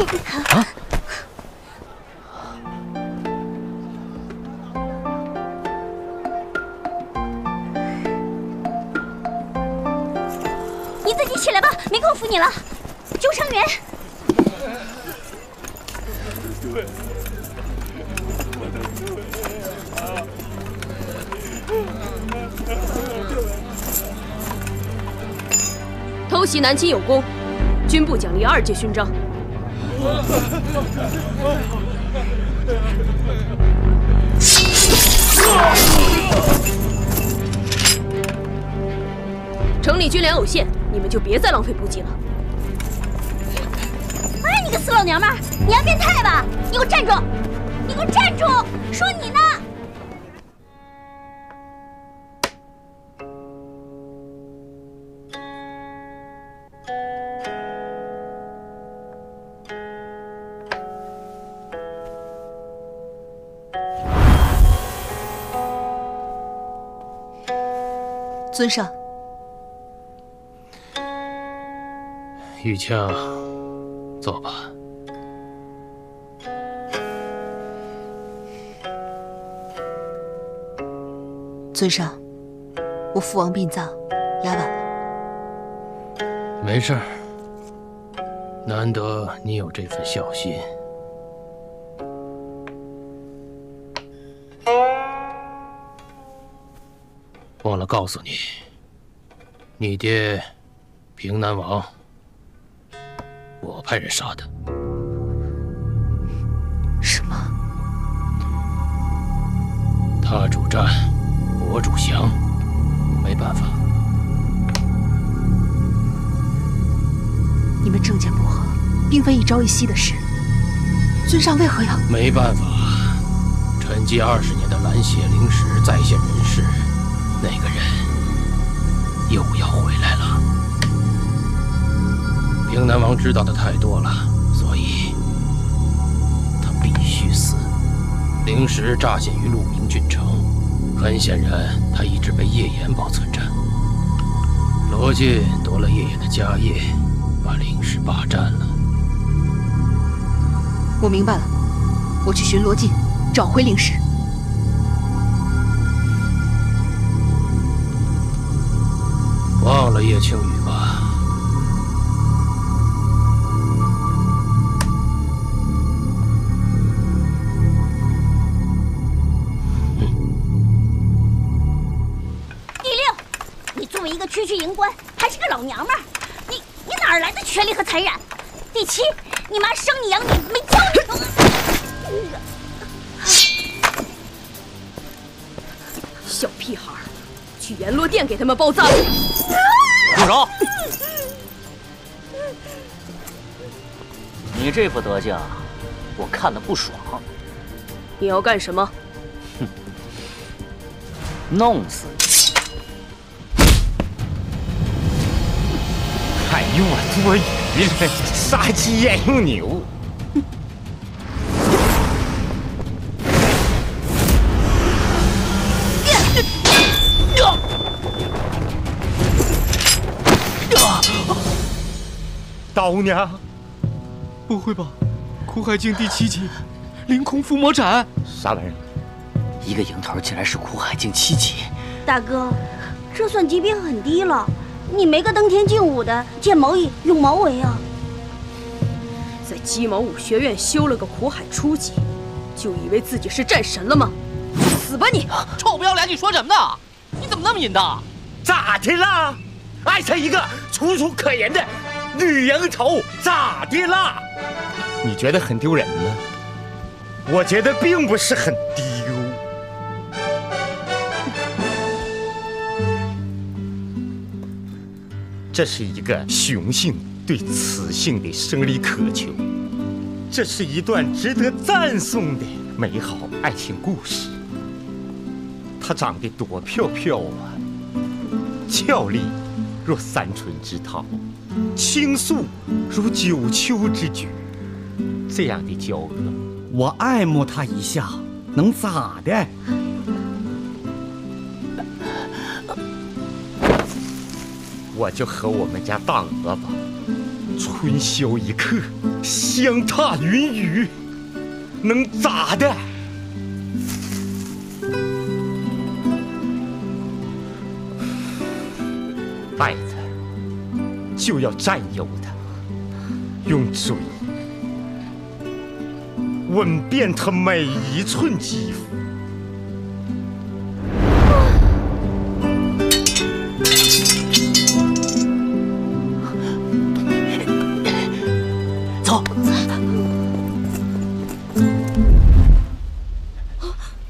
啊！你自己起来吧，没空扶你了。救伤员。偷袭南京有功，军部奖励二阶勋章。城里军粮有限，你们就别再浪费补给了。哎，你个死老娘们儿，你要变态吧？你给我站住！你给我站住！说你呢！尊上，玉清，坐吧。尊上，我父王殡葬压晚了。没事儿，难得你有这份孝心。忘了告诉你，你爹平南王，我派人杀的。什么？他主战，我主降，没办法。你们政见不合，并非一朝一夕的事。尊上为何要？没办法，沉寂二十年的蓝血灵石再现人世。那个人又要回来了。平南王知道的太多了，所以他必须死。灵石乍现于鹿鸣郡城，很显然他一直被叶岩保存着。罗晋夺了叶岩的家业，把灵石霸占了。我明白了，我去寻罗晋，找回灵石。叶秋雨吧。第六，你作为一个区区营官，还是个老娘们儿，你你哪来的权力和残忍？第七，你妈生你养你没教你。小屁孩，去阎罗殿给他们包葬。住手！你这副德行，我看得不爽。你要干什么？哼，弄死你！还用我多余了？杀鸡焉用牛？刀娘，不会吧？苦海境第七级，凌空伏魔斩，啥玩意儿？一个蝇头竟然是苦海境七级！大哥，这算级别很低了。你没个登天劲舞的，见毛以用毛为啊！在鸡毛武学院修了个苦海初级，就以为自己是战神了吗？死吧你！臭不要脸！你说什么呢？你怎么那么淫荡？咋的啦？爱上一个楚楚可怜的女营头，咋的啦？你觉得很丢人吗？我觉得并不是很丢。这是一个雄性对雌性的生理渴求，这是一段值得赞颂的美好爱情故事。她长得多漂漂啊！俏丽若三春之桃，倾诉如九秋之菊。这样的娇娥，我爱慕她一下，能咋的？我就和我们家大娥吧，春宵一刻，相踏云雨，能咋的？爱他，就要占有他，用嘴吻遍他每一寸肌肤。